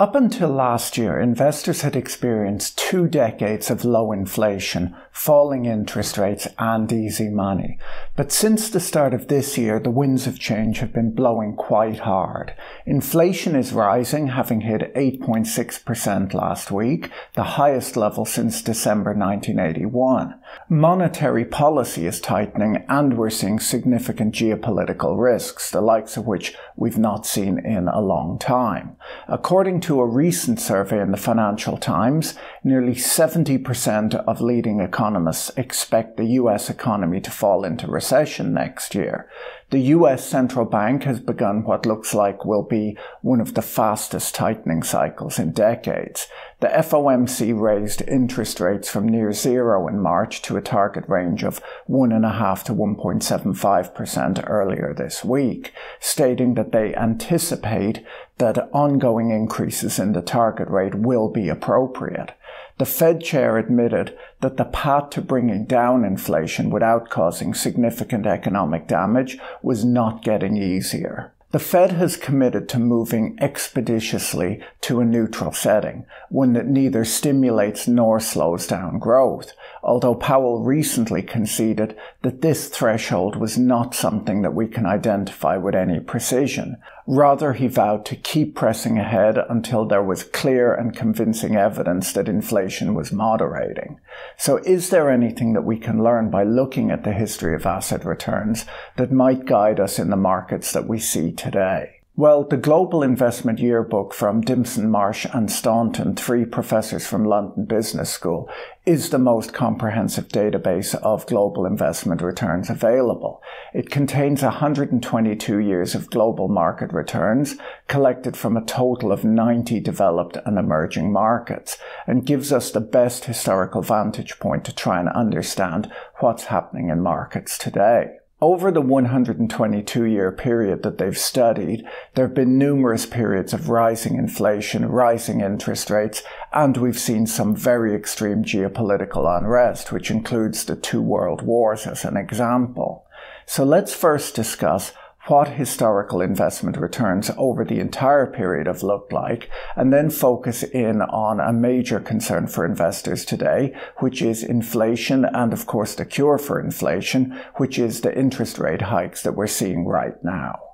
Up until last year, investors had experienced two decades of low inflation, falling interest rates, and easy money. But since the start of this year, the winds of change have been blowing quite hard. Inflation is rising, having hit 8.6% last week, the highest level since December 1981. Monetary policy is tightening, and we're seeing significant geopolitical risks, the likes of which we've not seen in a long time. According to a recent survey in the Financial Times, nearly 70% of leading economists expect the US economy to fall into recession next year. The US central bank has begun what looks like will be one of the fastest tightening cycles in decades. The FOMC raised interest rates from near zero in March to a target range of 1.5 to 1.75% earlier this week, stating that they anticipate that ongoing increases in the target rate will be appropriate. The Fed chair admitted that the path to bringing down inflation without causing significant economic damage was not getting easier. The Fed has committed to moving expeditiously to a neutral setting, one that neither stimulates nor slows down growth, although Powell recently conceded that this threshold was not something that we can identify with any precision. Rather, he vowed to keep pressing ahead until there was clear and convincing evidence that inflation was moderating. So is there anything that we can learn by looking at the history of asset returns that might guide us in the markets that we see today? Well, the Global Investment Yearbook from Dimson Marsh and Staunton, three professors from London Business School, is the most comprehensive database of global investment returns available. It contains 122 years of global market returns collected from a total of 90 developed and emerging markets and gives us the best historical vantage point to try and understand what's happening in markets today. Over the 122 year period that they've studied, there have been numerous periods of rising inflation, rising interest rates, and we've seen some very extreme geopolitical unrest, which includes the two world wars as an example. So let's first discuss what historical investment returns over the entire period have looked like, and then focus in on a major concern for investors today, which is inflation and of course the cure for inflation, which is the interest rate hikes that we're seeing right now.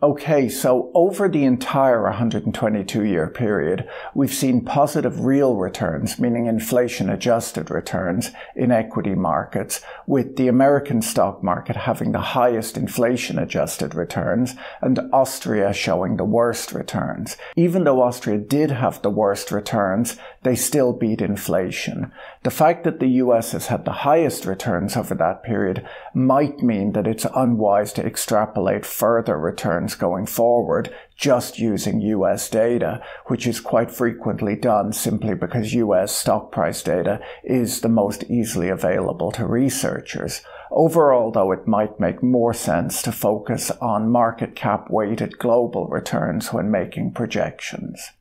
Okay, so over the entire 122 year period, we've seen positive real returns, meaning inflation adjusted returns in equity markets, with the American stock market having the highest inflation adjusted returns and Austria showing the worst returns. Even though Austria did have the worst returns, they still beat inflation. The fact that the US has had the highest returns over that period might mean that it's unwise to extrapolate further returns going forward just using US data, which is quite frequently done simply because US stock price data is the most easily available to researchers. Overall, though, it might make more sense to focus on market cap weighted global returns when making projections.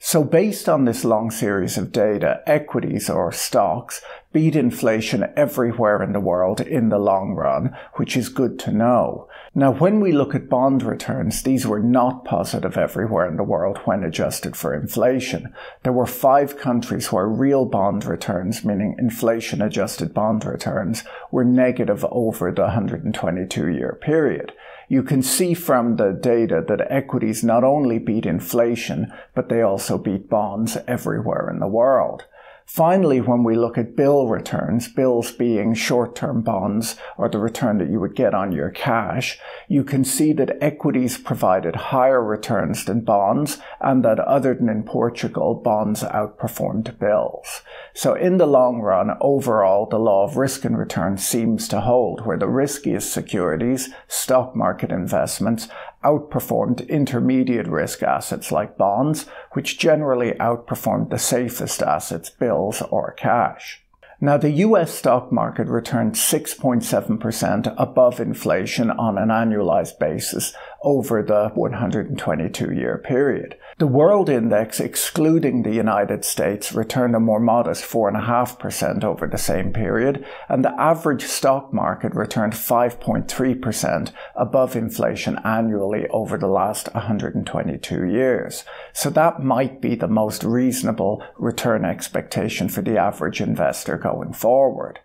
So based on this long series of data, equities or stocks beat inflation everywhere in the world in the long run, which is good to know. Now, when we look at bond returns, these were not positive everywhere in the world when adjusted for inflation. There were five countries where real bond returns, meaning inflation adjusted bond returns, were negative over the 122 year period you can see from the data that equities not only beat inflation, but they also beat bonds everywhere in the world. Finally, when we look at bill returns, bills being short-term bonds or the return that you would get on your cash, you can see that equities provided higher returns than bonds and that other than in Portugal, bonds outperformed bills. So in the long run, overall, the law of risk and return seems to hold where the riskiest securities, stock market investments, outperformed intermediate risk assets like bonds, which generally outperformed the safest assets, bills or cash. Now, the US stock market returned 6.7% above inflation on an annualized basis over the 122 year period. The world index, excluding the United States, returned a more modest 4.5% over the same period, and the average stock market returned 5.3% above inflation annually over the last 122 years. So that might be the most reasonable return expectation for the average investor going forward.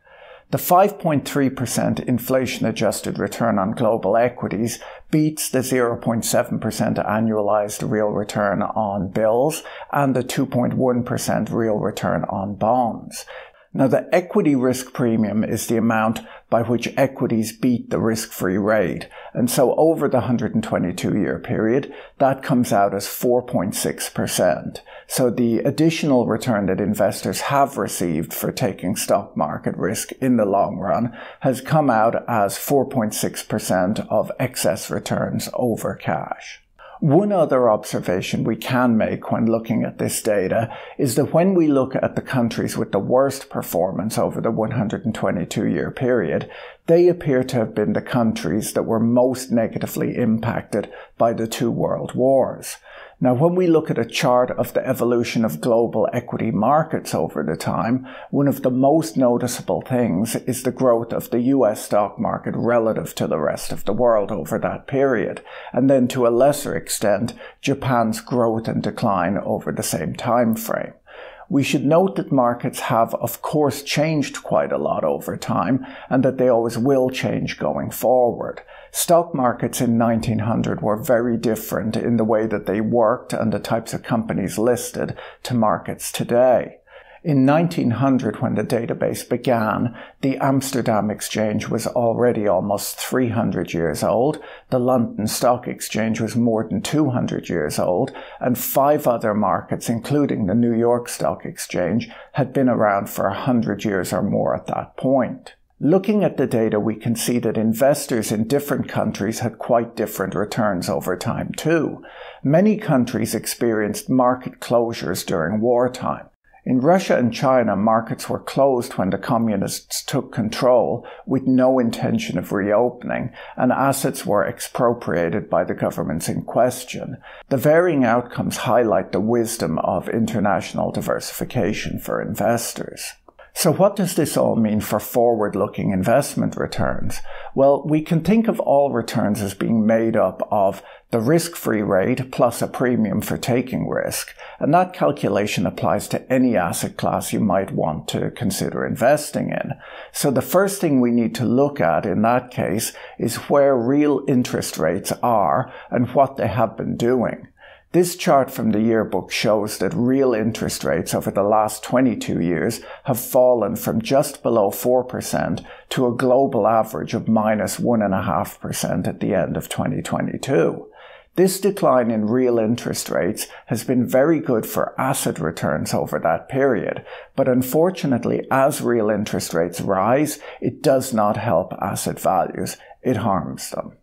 The 5.3% inflation adjusted return on global equities beats the 0.7% annualized real return on bills and the 2.1% real return on bonds. Now, the equity risk premium is the amount by which equities beat the risk-free rate. And so over the 122 year period, that comes out as 4.6%. So the additional return that investors have received for taking stock market risk in the long run has come out as 4.6% of excess returns over cash. One other observation we can make when looking at this data is that when we look at the countries with the worst performance over the 122 year period, they appear to have been the countries that were most negatively impacted by the two world wars. Now, when we look at a chart of the evolution of global equity markets over the time, one of the most noticeable things is the growth of the US stock market relative to the rest of the world over that period, and then to a lesser extent, Japan's growth and decline over the same time frame. We should note that markets have, of course, changed quite a lot over time and that they always will change going forward. Stock markets in 1900 were very different in the way that they worked and the types of companies listed to markets today. In 1900, when the database began, the Amsterdam Exchange was already almost 300 years old, the London Stock Exchange was more than 200 years old, and five other markets, including the New York Stock Exchange, had been around for 100 years or more at that point. Looking at the data, we can see that investors in different countries had quite different returns over time too. Many countries experienced market closures during wartime. In Russia and China, markets were closed when the communists took control with no intention of reopening, and assets were expropriated by the governments in question. The varying outcomes highlight the wisdom of international diversification for investors. So what does this all mean for forward-looking investment returns? Well, we can think of all returns as being made up of the risk-free rate plus a premium for taking risk, and that calculation applies to any asset class you might want to consider investing in. So the first thing we need to look at in that case is where real interest rates are and what they have been doing. This chart from the yearbook shows that real interest rates over the last 22 years have fallen from just below 4% to a global average of minus 1.5% at the end of 2022. This decline in real interest rates has been very good for asset returns over that period, but unfortunately, as real interest rates rise, it does not help asset values, it harms them.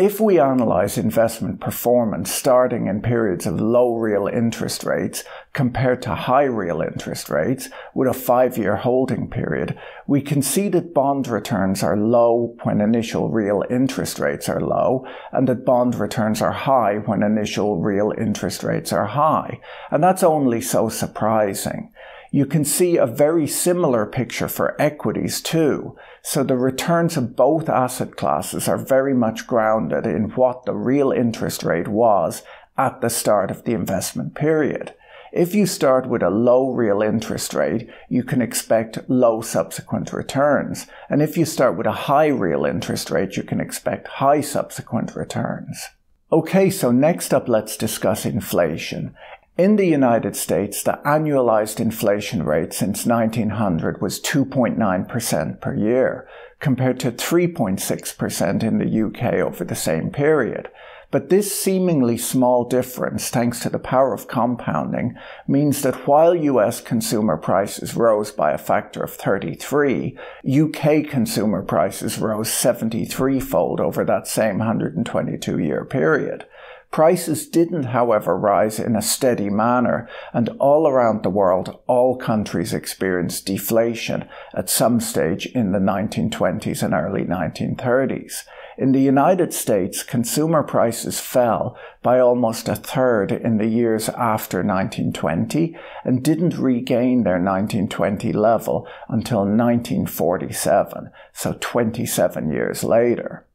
If we analyze investment performance starting in periods of low real interest rates compared to high real interest rates with a five year holding period, we can see that bond returns are low when initial real interest rates are low and that bond returns are high when initial real interest rates are high. And that's only so surprising. You can see a very similar picture for equities too. So the returns of both asset classes are very much grounded in what the real interest rate was at the start of the investment period. If you start with a low real interest rate, you can expect low subsequent returns. And if you start with a high real interest rate, you can expect high subsequent returns. Okay, so next up, let's discuss inflation. In the United States, the annualized inflation rate since 1900 was 2.9% per year, compared to 3.6% in the UK over the same period. But this seemingly small difference, thanks to the power of compounding, means that while US consumer prices rose by a factor of 33, UK consumer prices rose 73 fold over that same 122 year period. Prices didn't, however, rise in a steady manner, and all around the world, all countries experienced deflation at some stage in the 1920s and early 1930s. In the United States, consumer prices fell by almost a third in the years after 1920 and didn't regain their 1920 level until 1947, so 27 years later.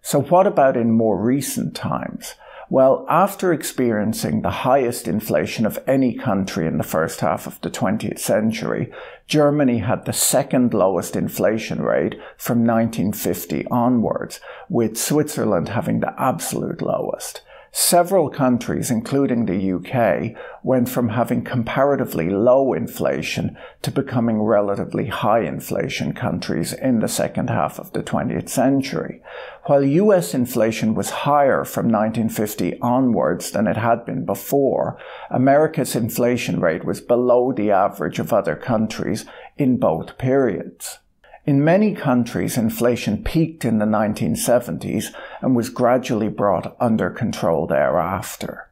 So what about in more recent times? Well, after experiencing the highest inflation of any country in the first half of the 20th century, Germany had the second lowest inflation rate from 1950 onwards, with Switzerland having the absolute lowest. Several countries, including the UK, went from having comparatively low inflation to becoming relatively high inflation countries in the second half of the 20th century. While US inflation was higher from 1950 onwards than it had been before, America's inflation rate was below the average of other countries in both periods. In many countries, inflation peaked in the 1970s and was gradually brought under control thereafter.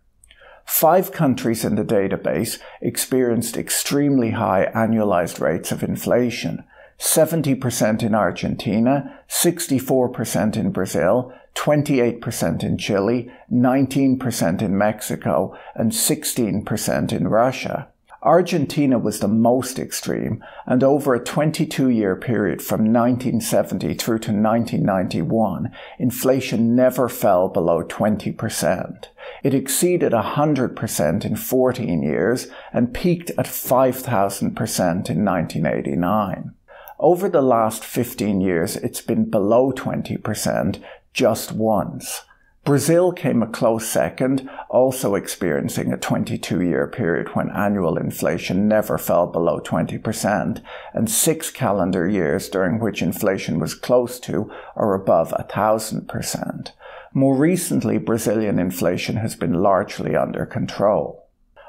Five countries in the database experienced extremely high annualized rates of inflation 70% in Argentina, 64% in Brazil, 28% in Chile, 19% in Mexico, and 16% in Russia. Argentina was the most extreme, and over a 22 year period from 1970 through to 1991, inflation never fell below 20%. It exceeded 100% in 14 years and peaked at 5,000% in 1989. Over the last 15 years, it's been below 20% just once. Brazil came a close second, also experiencing a 22 year period when annual inflation never fell below 20%, and six calendar years during which inflation was close to or above 1000%. More recently, Brazilian inflation has been largely under control.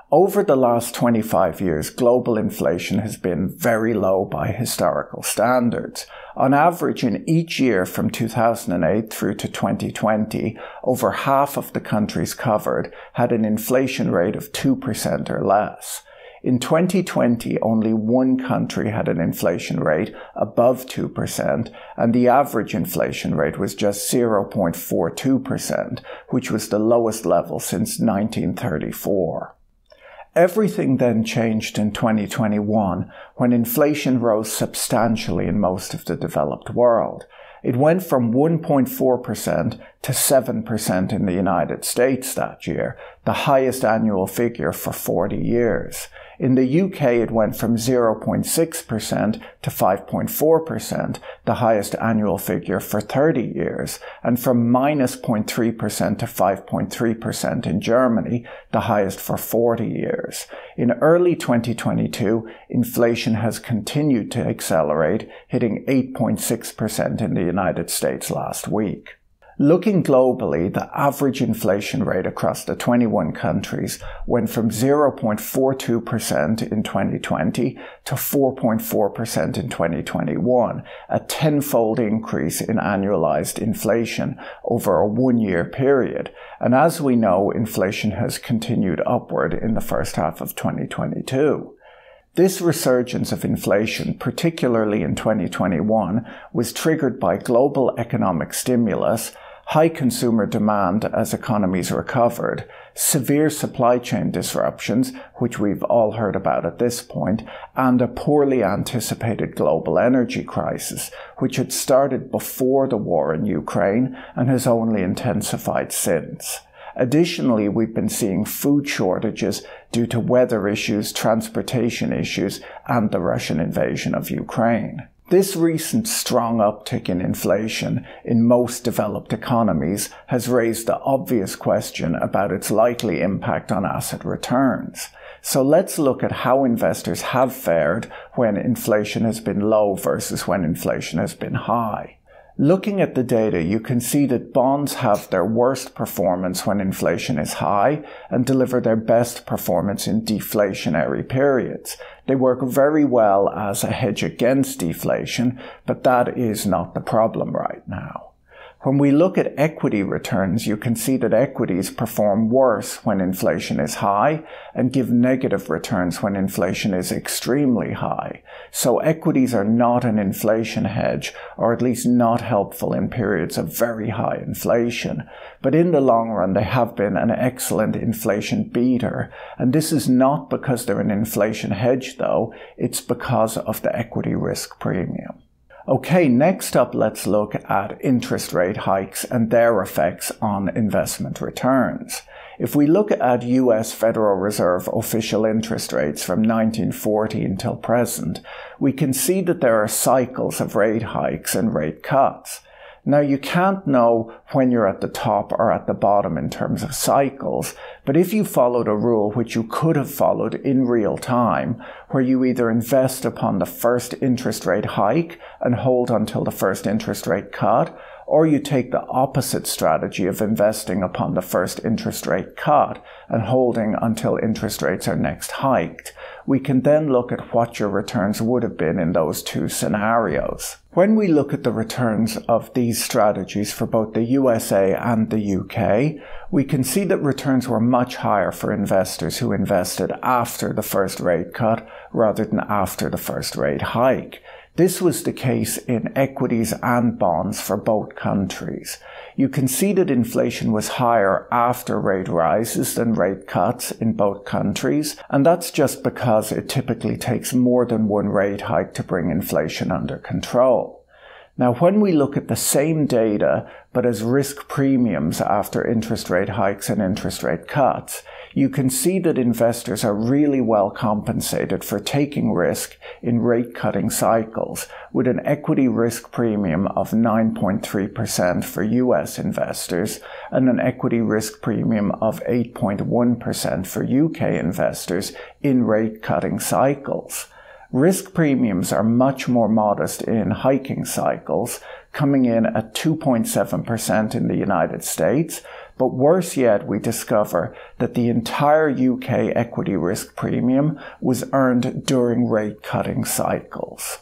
Over the last 25 years, global inflation has been very low by historical standards. On average, in each year from 2008 through to 2020, over half of the countries covered had an inflation rate of 2% or less. In 2020, only one country had an inflation rate above 2%, and the average inflation rate was just 0.42%, which was the lowest level since 1934. Everything then changed in 2021 when inflation rose substantially in most of the developed world. It went from 1.4% to 7% in the United States that year, the highest annual figure for 40 years. In the UK, it went from 0.6% to 5.4%, the highest annual figure for 30 years, and from minus 0.3% to 5.3% in Germany, the highest for 40 years. In early 2022, inflation has continued to accelerate, hitting 8.6% in the United States last week. Looking globally, the average inflation rate across the 21 countries went from 0.42% in 2020 to 4.4% in 2021, a tenfold increase in annualized inflation over a one year period. And as we know, inflation has continued upward in the first half of 2022. This resurgence of inflation, particularly in 2021, was triggered by global economic stimulus high consumer demand as economies recovered, severe supply chain disruptions, which we've all heard about at this point, and a poorly anticipated global energy crisis, which had started before the war in Ukraine and has only intensified since. Additionally, we've been seeing food shortages due to weather issues, transportation issues, and the Russian invasion of Ukraine. This recent strong uptick in inflation in most developed economies has raised the obvious question about its likely impact on asset returns. So let's look at how investors have fared when inflation has been low versus when inflation has been high. Looking at the data, you can see that bonds have their worst performance when inflation is high and deliver their best performance in deflationary periods. They work very well as a hedge against deflation, but that is not the problem right now. When we look at equity returns, you can see that equities perform worse when inflation is high and give negative returns when inflation is extremely high. So equities are not an inflation hedge, or at least not helpful in periods of very high inflation. But in the long run, they have been an excellent inflation beater. And this is not because they're an inflation hedge though, it's because of the equity risk premium. Okay, next up, let's look at interest rate hikes and their effects on investment returns. If we look at US Federal Reserve official interest rates from 1940 until present, we can see that there are cycles of rate hikes and rate cuts. Now, you can't know when you're at the top or at the bottom in terms of cycles, but if you followed a rule which you could have followed in real time, where you either invest upon the first interest rate hike and hold until the first interest rate cut, or you take the opposite strategy of investing upon the first interest rate cut and holding until interest rates are next hiked, we can then look at what your returns would have been in those two scenarios. When we look at the returns of these strategies for both the USA and the UK, we can see that returns were much higher for investors who invested after the first rate cut rather than after the first rate hike. This was the case in equities and bonds for both countries. You can see that inflation was higher after rate rises than rate cuts in both countries, and that's just because it typically takes more than one rate hike to bring inflation under control. Now, when we look at the same data, but as risk premiums after interest rate hikes and interest rate cuts, you can see that investors are really well compensated for taking risk in rate cutting cycles with an equity risk premium of 9.3% for US investors and an equity risk premium of 8.1% for UK investors in rate cutting cycles. Risk premiums are much more modest in hiking cycles, coming in at 2.7% in the United States but worse yet, we discover that the entire UK equity risk premium was earned during rate cutting cycles.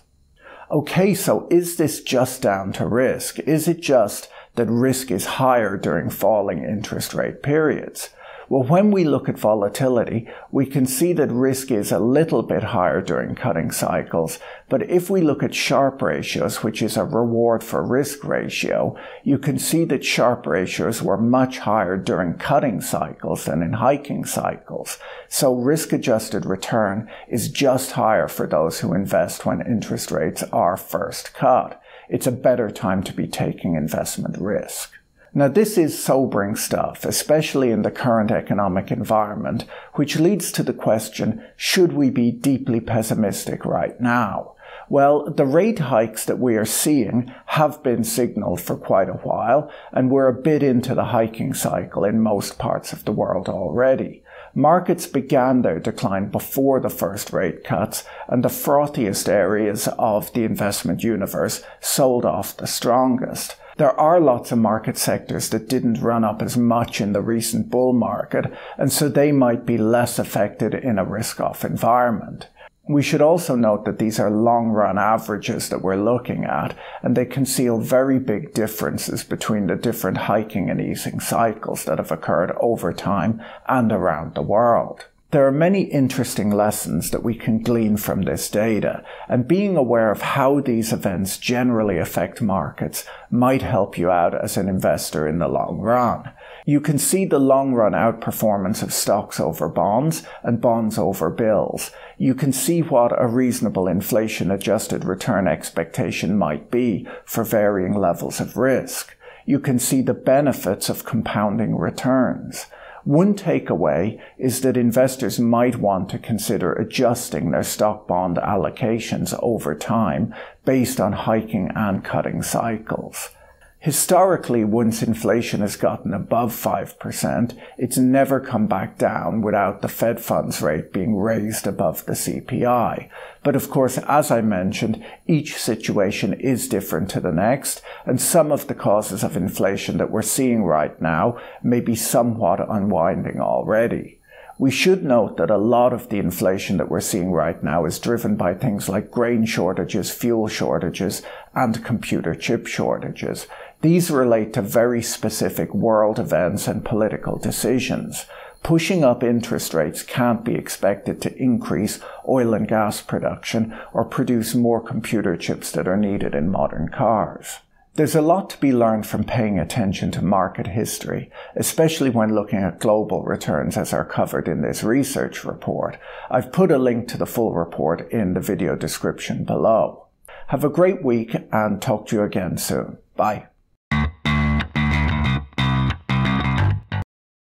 Okay, so is this just down to risk? Is it just that risk is higher during falling interest rate periods? Well, when we look at volatility, we can see that risk is a little bit higher during cutting cycles. But if we look at Sharpe ratios, which is a reward for risk ratio, you can see that Sharpe ratios were much higher during cutting cycles than in hiking cycles. So risk adjusted return is just higher for those who invest when interest rates are first cut. It's a better time to be taking investment risk. Now, this is sobering stuff, especially in the current economic environment, which leads to the question should we be deeply pessimistic right now? Well, the rate hikes that we are seeing have been signaled for quite a while, and we're a bit into the hiking cycle in most parts of the world already. Markets began their decline before the first rate cuts, and the frothiest areas of the investment universe sold off the strongest. There are lots of market sectors that didn't run up as much in the recent bull market, and so they might be less affected in a risk off environment. We should also note that these are long run averages that we're looking at, and they conceal very big differences between the different hiking and easing cycles that have occurred over time and around the world. There are many interesting lessons that we can glean from this data, and being aware of how these events generally affect markets might help you out as an investor in the long run. You can see the long run outperformance of stocks over bonds and bonds over bills. You can see what a reasonable inflation adjusted return expectation might be for varying levels of risk. You can see the benefits of compounding returns. One takeaway is that investors might want to consider adjusting their stock bond allocations over time based on hiking and cutting cycles. Historically, once inflation has gotten above 5%, it's never come back down without the Fed funds rate being raised above the CPI. But of course, as I mentioned, each situation is different to the next, and some of the causes of inflation that we're seeing right now may be somewhat unwinding already. We should note that a lot of the inflation that we're seeing right now is driven by things like grain shortages, fuel shortages, and computer chip shortages. These relate to very specific world events and political decisions. Pushing up interest rates can't be expected to increase oil and gas production or produce more computer chips that are needed in modern cars. There's a lot to be learned from paying attention to market history, especially when looking at global returns as are covered in this research report. I've put a link to the full report in the video description below. Have a great week and talk to you again soon. Bye.